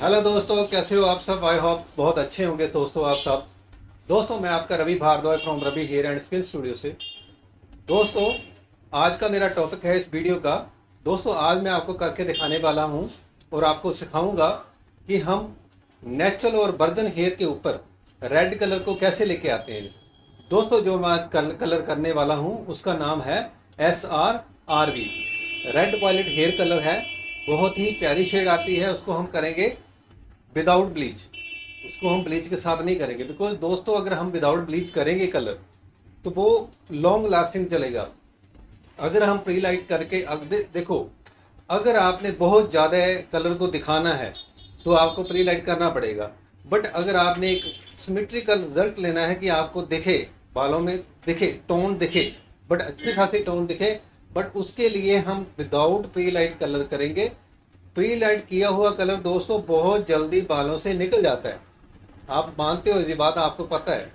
Hello दोस्तों, कैसे हो आप सब? आई होप बहुत अच्छे होंगे दोस्तों आप सब। दोस्तों, मैं आपका Ravi Bhardwaj from Ravi hair and skin studio से। दोस्तों, आज का मेरा टॉपिक है इस वीडियो का। दोस्तों, आज मैं आपको करके दिखाने वाला हूँ और आपको सिखाऊँगा कि हम नेचुरल और वर्जन हेयर के ऊपर रेड कलर को कैसे लेके आते हैं। दोस्तों, जो मैं आज कलर करने वाला हूँ, उसका नाम है S R R V red violet hair colour है। बहुत ही प्यारी शेड आती है, उसको हम करेंगे विदाउट ब्लीच उसको हम ब्लीच के साथ नहीं करेंगे। बिकॉज़ दोस्तों, अगर हम विदाउट ब्लीच करेंगे कलर तो वो लॉन्ग लास्टिंग चलेगा। अगर हम प्री लाइट करके अगर देखो, अगर आपने बहुत ज़्यादा कलर को दिखाना है तो आपको प्री लाइट करना पड़ेगा। बट अगर आपने एक सिमेट्रिकल रिज़ल्ट लेना है कि आपको दिखे, बालों में दिखे टोन दिखे बट अच्छी खासी टोन दिखे बट उसके लिए हम विदाउट प्री लाइट कलर करेंगे। प्री लाइट किया हुआ कलर दोस्तों बहुत जल्दी बालों से निकल जाता है। आप मानते हो ये बात आपको पता है।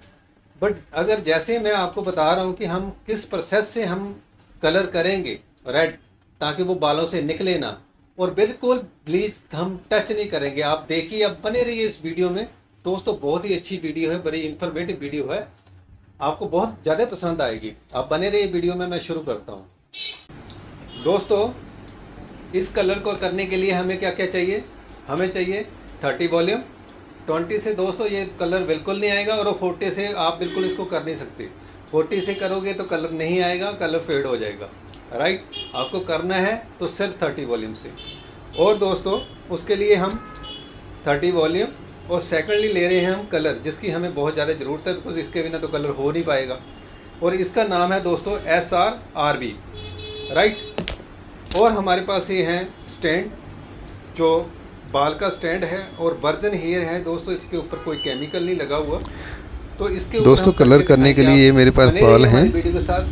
बट अगर जैसे मैं आपको बता रहा हूँ कि हम किस प्रोसेस से हम कलर करेंगे रेड ताकि वो बालों से निकले ना। और बिल्कुल ब्लीच हम टच नहीं करेंगे। आप देखिए, अब बने रहिए इस वीडियो में। दोस्तों, बहुत ही अच्छी वीडियो है, बड़ी इंफॉर्मेटिव वीडियो है। आपको बहुत ज़्यादा पसंद आएगी। आप बने रहिए वीडियो में, मैं शुरू करता हूँ। दोस्तों इस कलर को करने के लिए हमें क्या क्या चाहिए? हमें चाहिए थर्टी वॉल्यूम। ट्वेंटी से दोस्तों ये कलर बिल्कुल नहीं आएगा और फोर्टी से आप बिल्कुल इसको कर नहीं सकते। फोर्टी से करोगे तो कलर नहीं आएगा, कलर फेड हो जाएगा। राइट आपको करना है तो सिर्फ़ थर्टी वॉल्यूम से। और दोस्तों, उसके लिए हम थर्टी वॉल्यूम और सेकेंडली ले रहे हैं हम कलर, जिसकी हमें बहुत ज़्यादा ज़रूरत है बिकॉज़ इसके बिना तो कलर हो नहीं पाएगा। और इसका नाम है दोस्तों S R R B right और हमारे पास ये हैं स्टैंड जो बाल का स्टैंड है और वर्जन हेयर है। दोस्तों इसके ऊपर कोई केमिकल नहीं लगा हुआ। तो इसके दोस्तों कलर करने के लिए ये मेरे पास बाल हैं।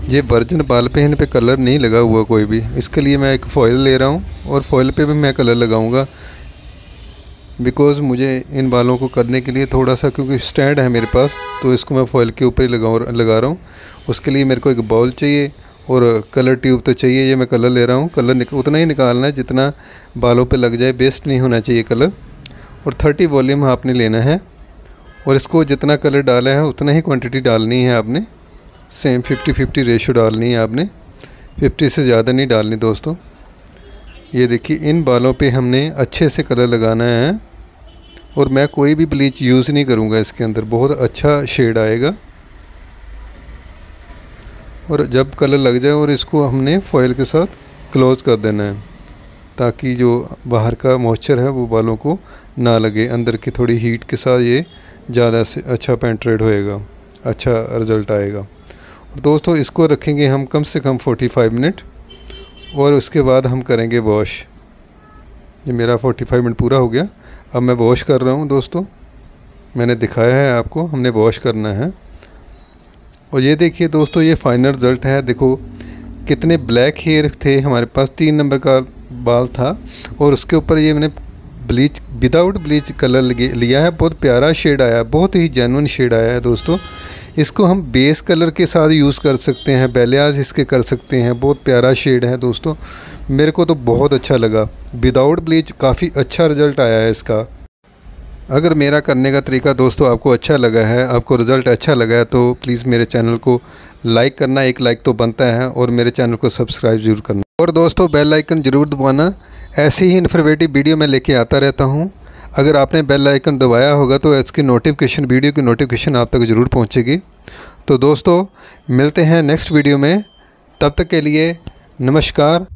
ये वर्जन बाल पे इन पे कलर नहीं लगा हुआ कोई भी। इसके लिए मैं एक फॉइल ले रहा हूँ और फॉइल पे भी मैं कलर लगाऊँगा। बिकॉज़ मुझे इन बालों को करने के लिए थोड़ा सा क्योंकि स्टैंड है मेरे पास तो इसको मैं फॉइल के ऊपर ही लगा लगा रहा हूँ। उसके लिए मेरे को एक बॉल चाहिए। और कलर ट्यूब तो चाहिए, ये मैं कलर ले रहा हूँ। कलर उतना ही निकालना है जितना बालों पे लग जाए। बेस्ट नहीं होना चाहिए कलर। और थर्टी वॉल्यूम आपने लेना है। और इसको जितना कलर डाला है, उतना ही क्वांटिटी डालनी है आपने। सेम फिफ्टी फिफ्टी रेशो डालनी है आपने। फिफ्टी से ज़्यादा नहीं डालनी दोस्तों। ये देखिए, इन बालों पे हमने अच्छे से कलर लगाना है। और मैं कोई भी ब्लीच यूज़ नहीं करूँगा इसके अंदर। बहुत अच्छा शेड आएगा। और जब कलर लग जाए और इसको हमने फॉइल के साथ क्लोज़ कर देना है, ताकि जो बाहर का मॉइस्चर है वो बालों को ना लगे, अंदर की थोड़ी हीट के साथ ये ज़्यादा से अच्छा पेंट्रेट होएगा अच्छा रिज़ल्ट आएगा। और दोस्तों, इसको रखेंगे हम कम से कम 45 मिनट और उसके बाद हम करेंगे वॉश ये मेरा 45 मिनट पूरा हो गया। अब मैं वॉश कर रहा हूँ दोस्तों। मैंने दिखाया है आपको, हमने वॉश करना है। और ये देखिए दोस्तों, ये फाइनल रिज़ल्ट है। देखो, कितने ब्लैक हेयर थे हमारे पास। तीन नंबर का बाल था और उसके ऊपर ये मैंने ब्लीच विदाउट ब्लीच कलर लिया है। बहुत प्यारा शेड आया, बहुत ही जेनवन शेड आया है दोस्तों। इसको हम बेस कलर के साथ यूज़ कर सकते हैं बैलियाज इसके कर सकते हैं। बहुत प्यारा शेड है दोस्तों। मेरे को तो बहुत अच्छा लगा। विदाउट ब्लीच काफ़ी अच्छा रिज़ल्ट आया है इसका। अगर मेरा करने का तरीका दोस्तों आपको अच्छा लगा है, आपको रिज़ल्ट अच्छा लगा है तो प्लीज़ मेरे चैनल को लाइक करना, एक लाइक तो बनता है और मेरे चैनल को सब्सक्राइब ज़रूर करना। और दोस्तों बेल आइकन ज़रूर दबाना, ऐसी ही इन्फॉर्मेटिव वीडियो मैं लेके आता रहता हूँ। अगर आपने बेल आइकन दबाया होगा तो इसकी नोटिफिकेशन वीडियो की नोटिफिकेशन आप तक ज़रूर पहुँचेगी। तो दोस्तों, मिलते हैं नेक्स्ट वीडियो में, तब तक के लिए नमस्कार।